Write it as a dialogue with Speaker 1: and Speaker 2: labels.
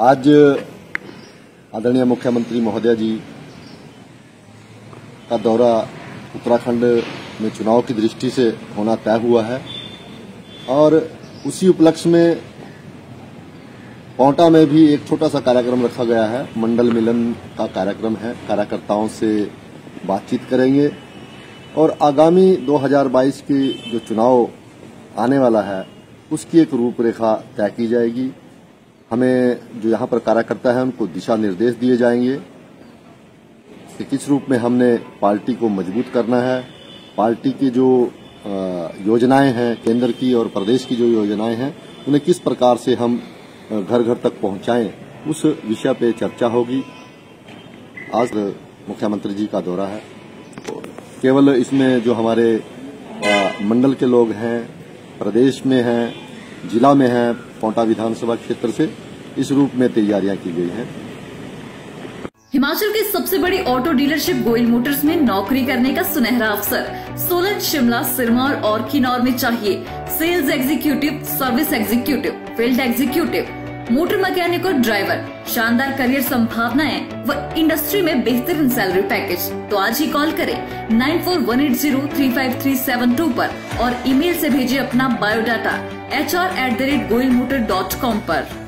Speaker 1: आज आदरणीय मुख्यमंत्री महोदय जी का दौरा उत्तराखंड में चुनाव की दृष्टि से होना तय हुआ है और उसी उपलक्ष्य में पौटा में भी एक छोटा सा कार्यक्रम रखा गया है। मंडल मिलन का कार्यक्रम है। कार्यकर्ताओं से बातचीत करेंगे और आगामी 2022 के जो चुनाव आने वाला है, उसकी एक रूपरेखा तय की जाएगी। हमें जो यहाँ पर कार्यकर्ता है, उनको दिशा निर्देश दिए जाएँगे कि किस रूप में हमने पार्टी को मज़बूत करना है। पार्टी की जो योजनाएँ हैं, केंद्र की और प्रदेश की जो योजनाएँ हैं, उन्हें किस प्रकार से हम घर घर तक पहुंचाएँ, उस विषय पे चर्चा होगी। आज मुख्यमंत्री जी का दौरा है। केवल इसमें जो हमारे मंडल के लोग हैं, प्रदेश में हैं, जिला में हैं पोंटा विधानसभा क्षेत्र से इस रूप में तैयारियाँ की गई हैं।
Speaker 2: हिमाचल की सबसे बड़ी ऑटो डीलरशिप गोयल मोटर्स में नौकरी करने का सुनहरा अवसर। सोलन, शिमला, सिरमौर और किन्नौर में चाहिए। Sales executive, service executive, field executive, motor mechanic और ड्राइवर, शानदार करियर संभावनाएँ व इंडस्ट्री में बेहतरीन सैलरी पैकेज। तो आज ही कॉल करें nine four one eight zero three five three seven two और ईमेल से भेजिए अपना biodata. H R at the rate Goyal motor dot com आरोप